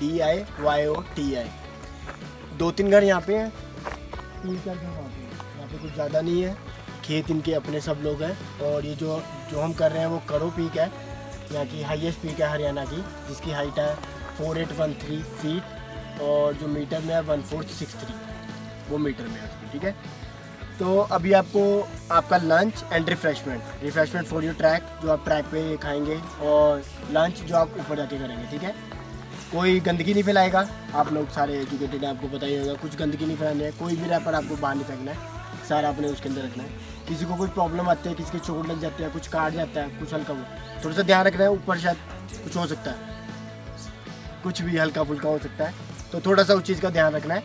D I Y O T I दो तीन घर यहाँ पे हैं। तीन चार घर वहाँ पे यहाँ पे कुछ ज़्यादा नहीं है। खेत इनके अपने सब लोग हैं और ये जो जो हम कर रहे हैं वो करो पीक है। यहाँ की हाईएस्ट पीक है हरियाणा की, जिसकी हाइट है four eight one three feet और जो मीटर में है वन फोर सिक्स थ्री वो मीटर में है उसकी, ठीक है? तो अभी आपको, आपका lunch and refreshment refreshment for your track जो आप ट्रैक पे खाएँगे और लंच जो आप ऊपर जाके करेंगे, ठीक है? कोई गंदगी नहीं फैलाएगा। आप लोग सारे एजुकेटेड हैं, आपको पता ही होगा, कुछ गंदगी नहीं फैलानी है। कोई भी रैपर आपको बाहर नहीं फेंकना है। सारा आपने उसके अंदर रखना है। किसी को कोई प्रॉब्लम आती है, किसी की चोट लग जाती है, कुछ काट जाता है, कुछ हल्का थोड़ा सा ध्यान रखना है, ऊपर शायद कुछ हो सकता है। कुछ भी हल्का फुल्का हो सकता है। तो थोड़ा सा उस चीज़ का ध्यान रखना है।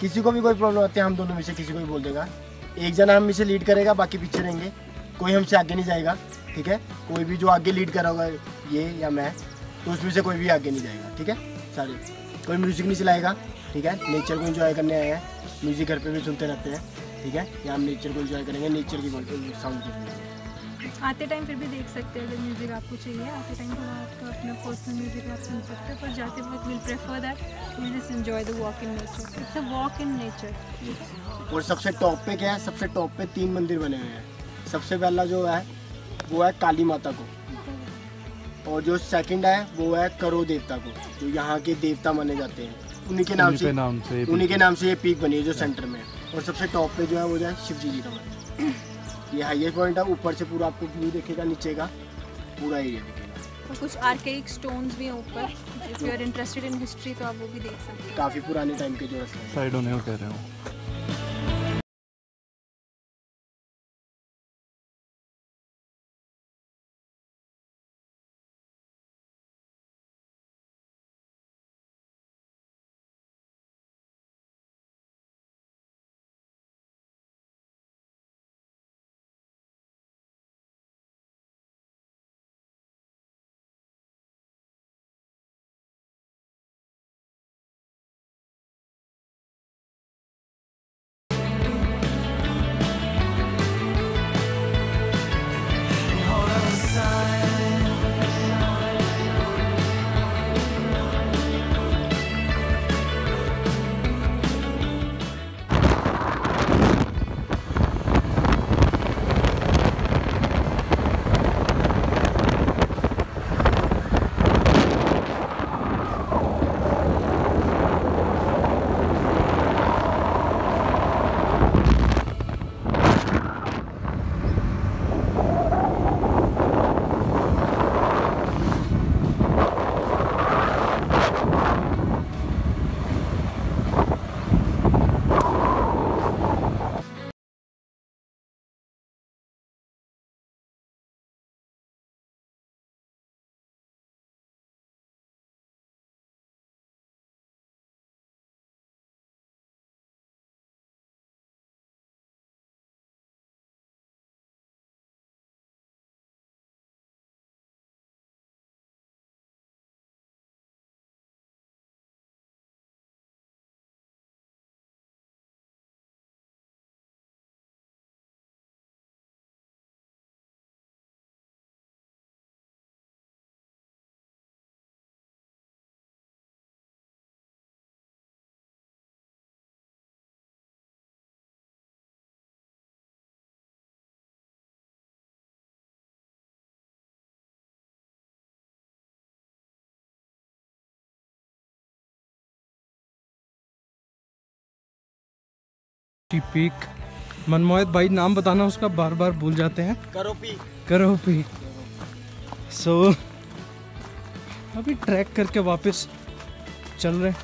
किसी को भी कोई प्रॉब्लम आती है, हम दोनों में से किसी को भी बोल देगा। एक जना हम इसे लीड करेगा, बाकी पीछे रहेंगे। कोई हमसे आगे नहीं जाएगा, ठीक है? कोई भी जो आगे लीड करा होगा, ये या मैं तो उसमें से कोई भी आगे नहीं जाएगा ठीक है? सारे कोई म्यूज़िक नहीं चलाएगा ठीक है? नेचर को एंजॉय करने आए हैं। म्यूज़िक घर पे भी सुनते रहते हैं ठीक है? यहाँ हम नेचर को एंजॉय करेंगे नेचर की साउंड के आते टाइम फिर भी देख सकते हैं अगर म्यूज़िक आपको चाहिए। आते टाइम थोड़ा आपका अपना पर्सनल म्यूज़िक आप सुन सकते हैं पर जाते वक्त will prefer that will just enjoy the walk in nature it's a walk in nature और सबसे टॉप पे क्या है? सबसे टॉप पे तीन मंदिर बने हुए हैं। सबसे पहला जो है वो है काली माता को। और जो सेकंड है वो है करो देवता को जो यहाँ के देवता माने जाते हैं। उन्हीं के नाम से नाम से ये उन्हीं के नाम से ये पीक बनी है जो सेंटर में। और सबसे टॉप पे जो है वो जो है शिव जी जी का मंदिर ये हाईएस्ट पॉइंट है ऊपर से पूरा आपको व्यू देखेगा नीचे का पूरा एरिया दिखेगा। और कुछ आर्केइक स्टोन्स भी हैं ऊपर if you are interested in history तो आप वो भी देख सकते हैं। काफ़ी पुराने टाइम के जो हैं साइड होने कह रहे हो। पीक। मनमोहित भाई नाम बताना उसका बार बार भूल जाते हैं। करो पीक करो पी सो अभी ट्रैक करके वापस चल रहे हैं।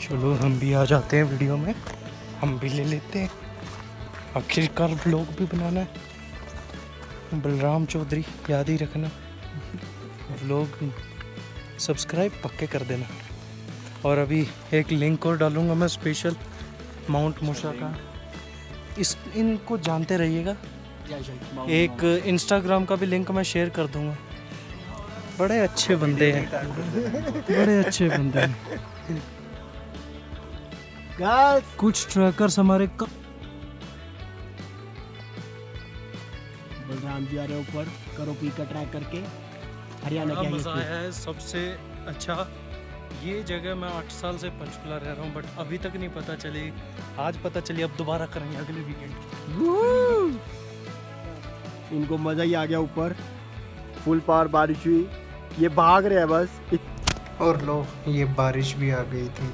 चलो हम भी आ जाते हैं वीडियो में। हम भी ले लेते हैं। आखिरकार ब्लॉग भी बनाना है। बलराम चौधरी याद ही रखना। व्लॉग सब्सक्राइब पक्के कर देना। और अभी एक लिंक और डालूँगा मैं स्पेशल माउंट मूसा का। इस इनको जानते रहिएगा। एक इंस्टाग्राम का भी लिंक मैं शेयर कर दूँगा। बड़े अच्छे बंदे हैं। बड़े अच्छे बंदे हैं। कुछ ट्रैकर्स हमारे. बलराम जी आ रहे ऊपर। करो पी का ट्रैक करके। हरियाणा का मज़ा आया है सबसे अच्छा ये जगह मैं आठ साल से पंचकुला रह रहा हूँ बट अभी तक नहीं पता चली। आज पता चली अब दोबारा करेंगे अगले वीकेंड इनको मज़ा ही आ गया ऊपर। फुल पार बारिश हुई। ये भाग रहे हैं बस। और लो ये बारिश भी आ गई थी।